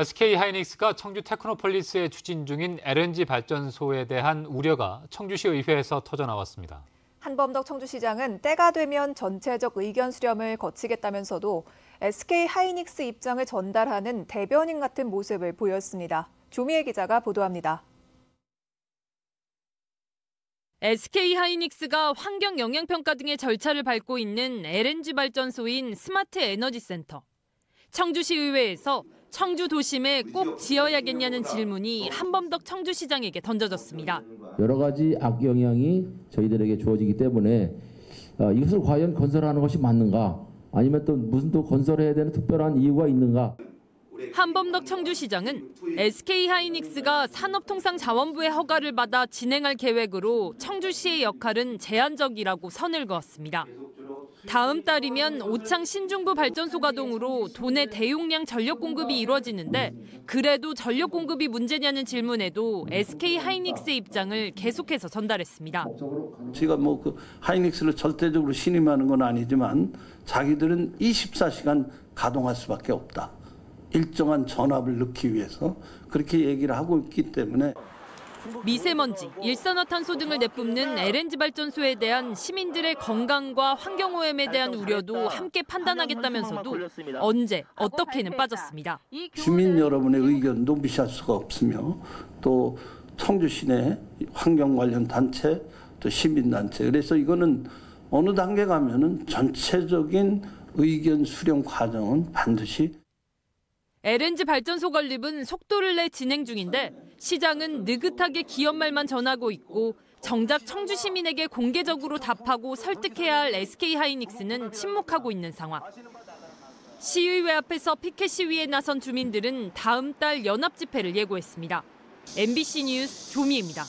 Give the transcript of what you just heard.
SK 하이닉스가 청주 테크노폴리스에 추진 중인 LNG 발전소에 대한 우려가 청주시 의회에서 터져 나왔습니다. 한범덕 청주시장은 때가 되면 전체적 의견 수렴을 거치겠다면서도 SK 하이닉스 입장을 전달하는 대변인 같은 모습을 보였습니다. 조미애 기자가 보도합니다. SK 하이닉스가 환경 영향 평가 등의 절차를 밟고 있는 LNG 발전소인 스마트 에너지 센터. 청주시 의회에서 청주 도심에 꼭 지어야겠냐는 질문이 한범덕 청주시장에게 던져졌습니다. 여러 가지 악영향이 저희들에게 주어지기 때문에 어, 이것을 과연 건설하는 것이 맞는가 아니면 또 무슨 또 건설해야 되는 특별한 이유가 있는가 한범덕 청주시장은 SK 하이닉스가 산업통상자원부의 허가를 받아 진행할 계획으로 청주시의 역할은 제한적이라고 선을 그었습니다. 다음 달이면 오창 신중부 발전소 가동으로 도내 대용량 전력 공급이 이루어지는데 그래도 전력 공급이 문제냐는 질문에도 SK 하이닉스의 입장을 계속해서 전달했습니다. 제가 뭐 그 하이닉스를 절대적으로 신임하는 건 아니지만 자기들은 24시간 가동할 수밖에 없다. 일정한 전압을 넣기 위해서 그렇게 얘기를 하고 있기 때문에 미세먼지, 일산화탄소 등을 내뿜는 LNG 발전소에 대한 시민들의 건강과 환경오염에 대한 우려도 함께 판단하겠다면서도 언제, 어떻게는 빠졌습니다. 주민 여러분의 의견도 무시할 수가 없으며 또 청주 시내 환경 관련 단체 또 시민 단체 그래서 이거는 어느 단계 가면은 전체적인 의견 수렴 과정은 반드시 LNG 발전소 건립은 속도를 내 진행 중인데 시장은 느긋하게 기업 말만 전하고 있고 정작 청주 시민에게 공개적으로 답하고 설득해야 할 SK 하이닉스는 침묵하고 있는 상황. 시의회 앞에서 피켓 시위에 나선 주민들은 다음 달 연합 집회를 예고했습니다. MBC 뉴스 조미입니다.